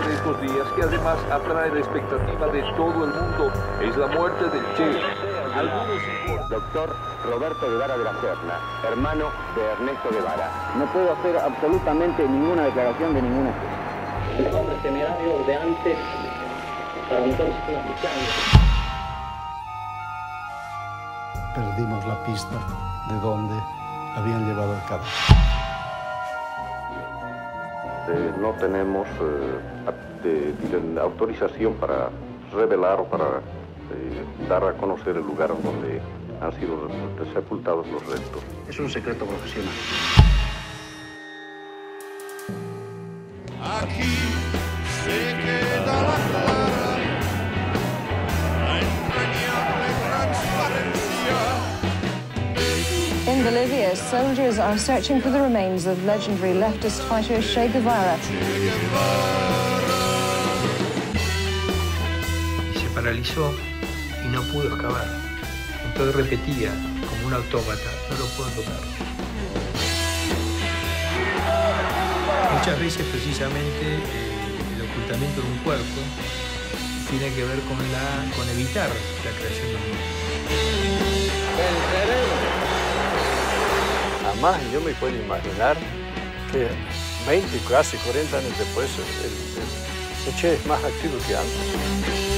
principal de estos días, que además atrae la expectativa de todo el mundo, es la muerte del Che. Doctor Roberto Guevara de la Serna, hermano de Ernesto Guevara. No puedo hacer absolutamente ninguna declaración de ninguna especie. El hombre temerario de antes, para entonces una Perdimos la pista de dónde habían llevado el cadáver. Eh, no tenemos eh, de, autorización para revelar o para eh, dar a conocer el lugar donde han sido sepultados los restos. Es un secreto profesional. Aquí se queda la Bolivia, soldiers are searching for the remains of legendary leftist fighter Che Guevara. Se paralizó y no pudo excavar. Entonces repetía, como un autómata, no lo puedo tocar. Muchas veces precisamente eh, el ocultamiento de un cuerpo tiene que ver con, la, con evitar la creación de un Jamás yo me puedo imaginar que 20, casi 40 años después, el, el, el Che es más activo que antes.